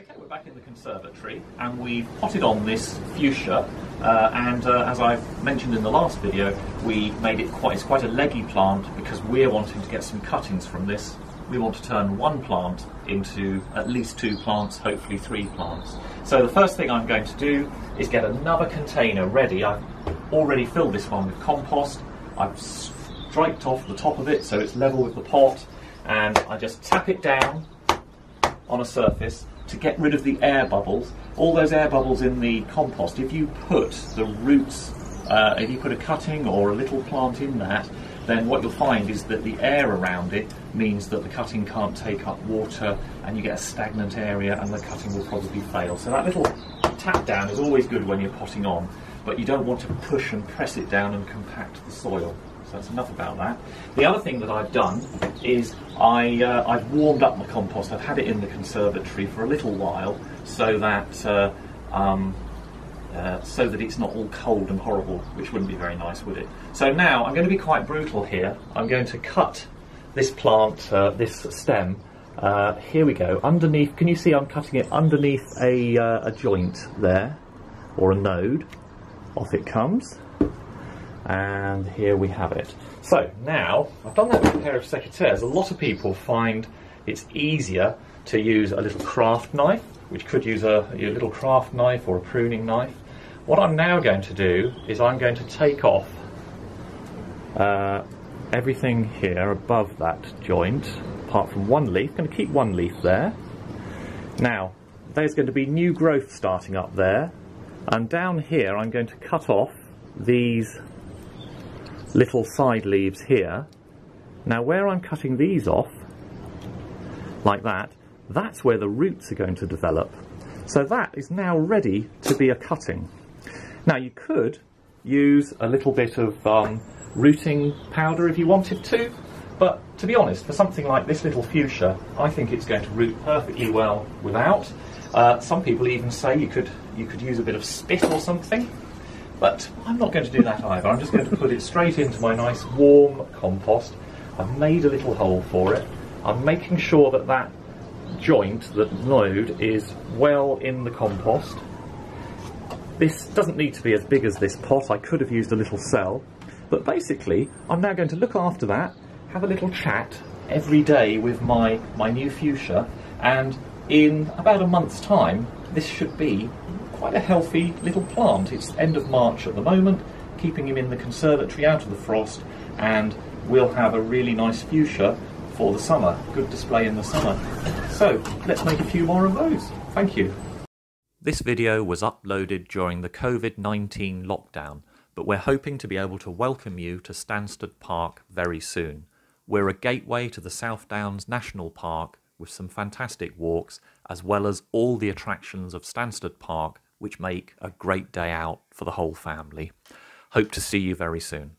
Okay, we're back in the conservatory and we've potted on this fuchsia uh, and uh, as I've mentioned in the last video we made it quite, it's quite a leggy plant because we're wanting to get some cuttings from this. We want to turn one plant into at least two plants, hopefully three plants. So the first thing I'm going to do is get another container ready. I've already filled this one with compost. I've striped off the top of it so it's level with the pot and I just tap it down on a surface to get rid of the air bubbles. All those air bubbles in the compost, if you put the roots, uh, if you put a cutting or a little plant in that, then what you'll find is that the air around it means that the cutting can't take up water and you get a stagnant area and the cutting will probably fail. So that little tap down is always good when you're potting on, but you don't want to push and press it down and compact the soil. So that's enough about that. The other thing that I've done is I, uh, I've warmed up my compost. I've had it in the conservatory for a little while so that uh, um, uh, so that it's not all cold and horrible, which wouldn't be very nice, would it? So now I'm going to be quite brutal here. I'm going to cut this plant, uh, this stem. Uh, here we go. Underneath, can you see I'm cutting it underneath a, uh, a joint there, or a node. Off it comes and here we have it. So now, I've done that with a pair of secateurs. A lot of people find it's easier to use a little craft knife, which could use a, a little craft knife or a pruning knife. What I'm now going to do is I'm going to take off uh, everything here above that joint, apart from one leaf. I'm going to keep one leaf there. Now, there's going to be new growth starting up there, and down here I'm going to cut off these little side leaves here. Now where I'm cutting these off, like that, that's where the roots are going to develop. So that is now ready to be a cutting. Now you could use a little bit of um, rooting powder if you wanted to, but to be honest, for something like this little fuchsia, I think it's going to root perfectly well without. Uh, some people even say you could you could use a bit of spit or something. But I'm not going to do that either. I'm just going to put it straight into my nice warm compost. I've made a little hole for it. I'm making sure that that joint, that node, is well in the compost. This doesn't need to be as big as this pot. I could have used a little cell. But basically, I'm now going to look after that, have a little chat every day with my, my new fuchsia, and in about a month's time, this should be quite a healthy little plant. It's end of March at the moment, keeping him in the conservatory out of the frost, and we'll have a really nice fuchsia for the summer. Good display in the summer. So let's make a few more of those. Thank you. This video was uploaded during the COVID-19 lockdown, but we're hoping to be able to welcome you to Stansted Park very soon. We're a gateway to the South Downs National Park with some fantastic walks, as well as all the attractions of Stansted Park which make a great day out for the whole family. Hope to see you very soon.